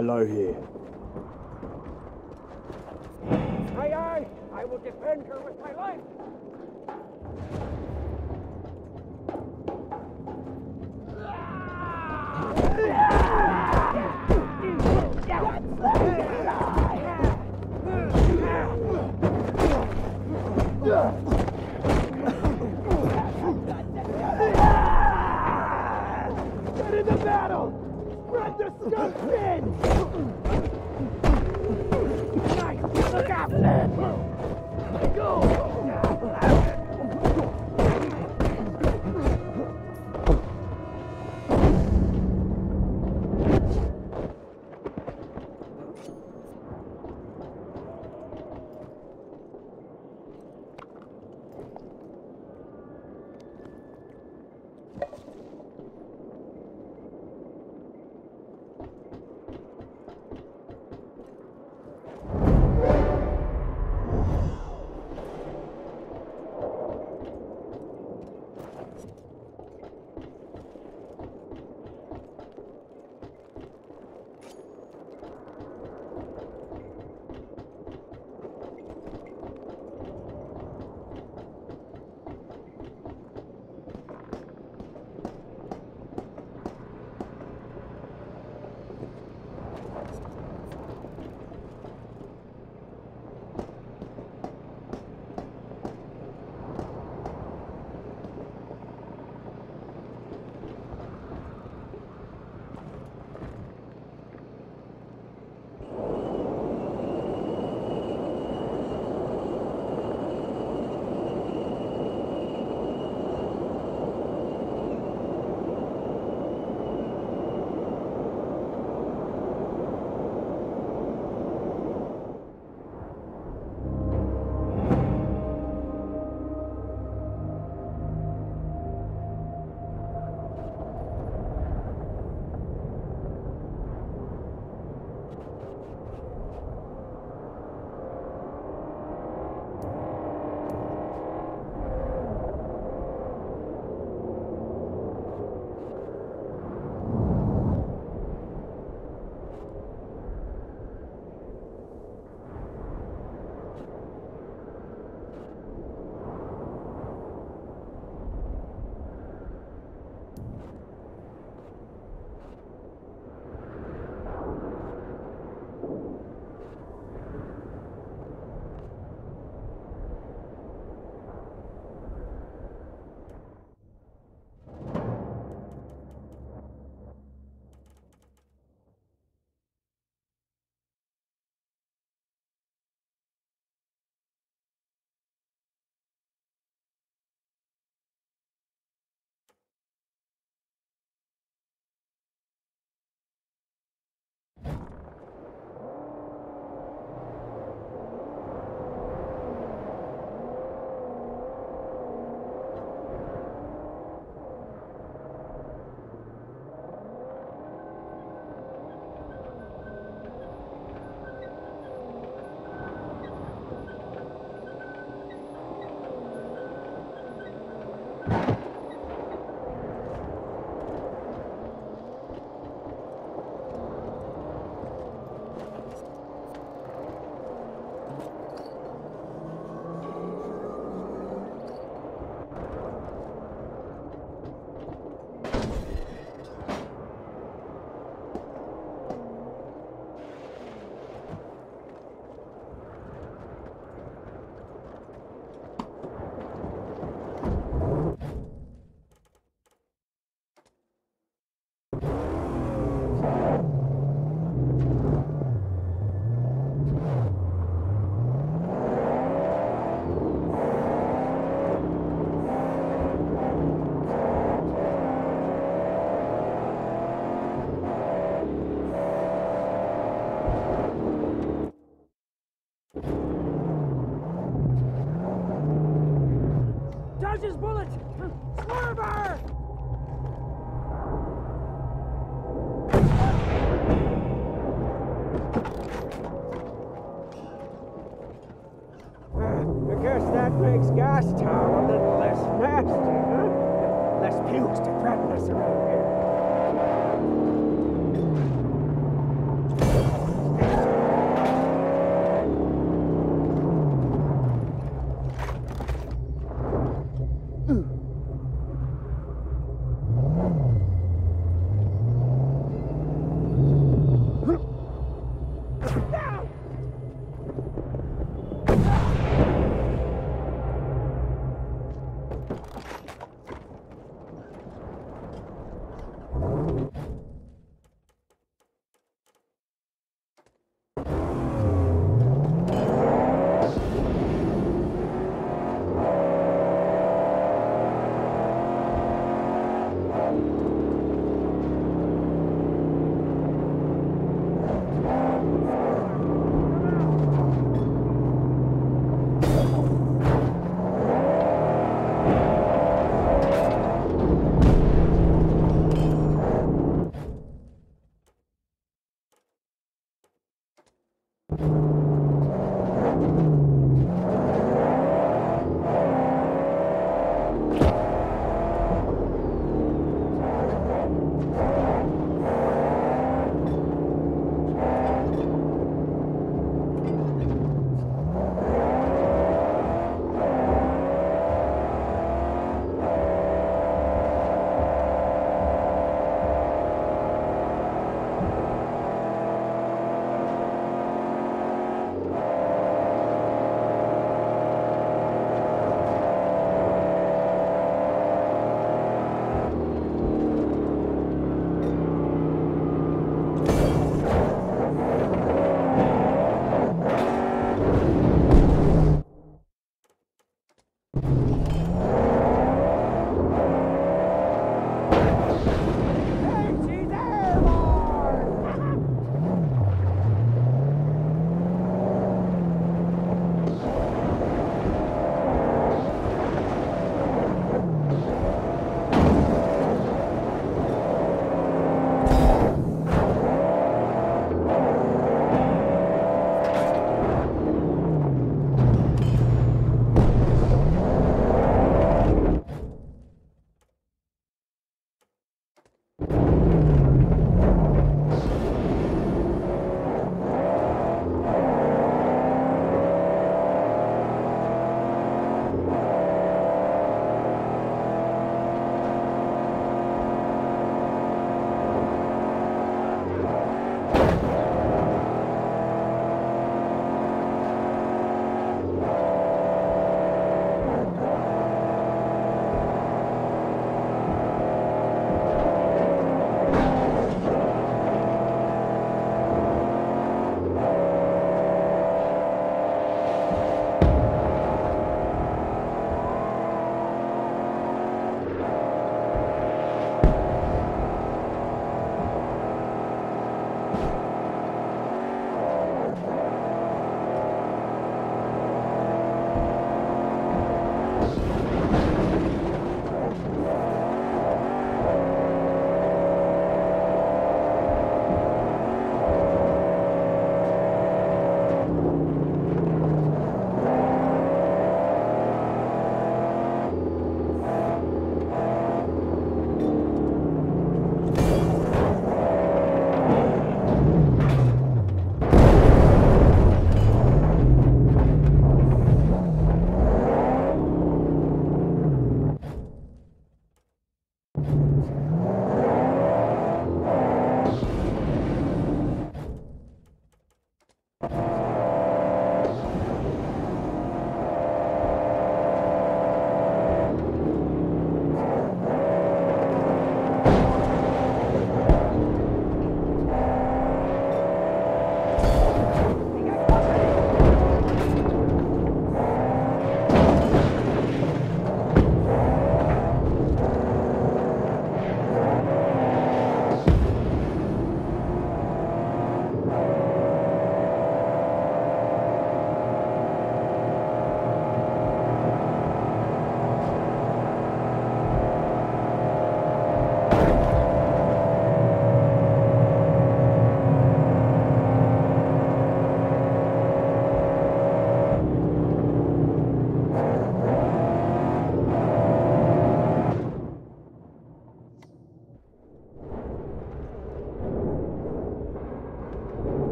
my low here. Aye, aye! I will defend her with my life! Ugh! Justin! Where's his bullet? Swerver! I guess that makes gas town.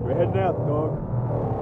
We're heading out, dog.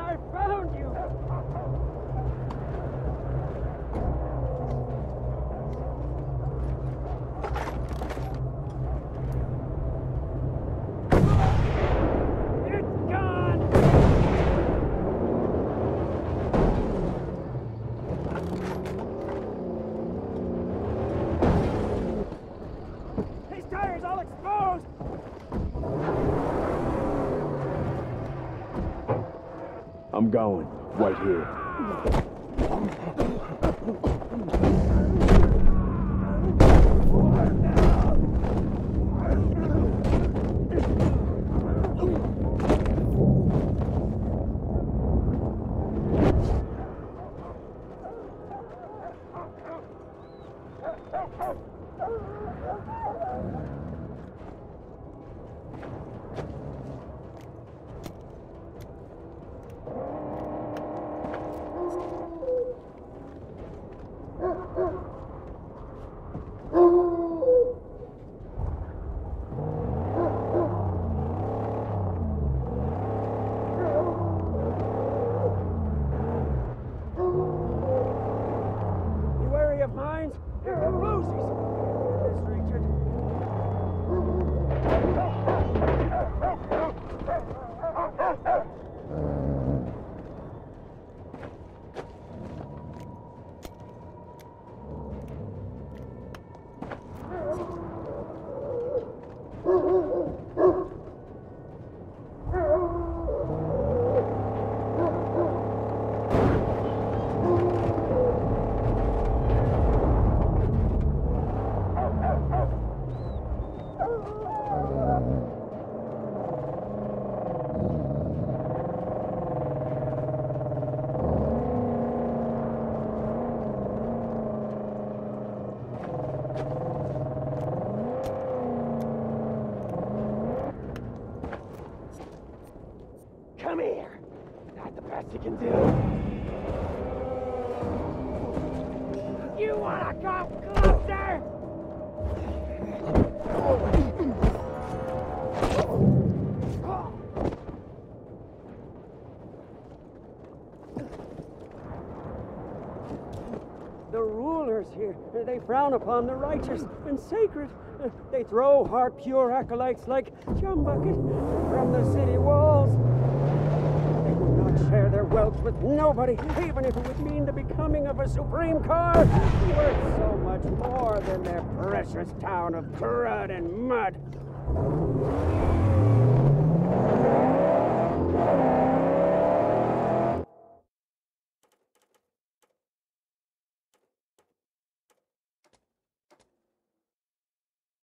I'm going. Right here. They frown upon the righteous and sacred. They throw heart pure acolytes like Chumbucket from the city walls. They would not share their wealth with nobody, even if it would mean the becoming of a supreme car, worth so much more than their precious town of crud and mud.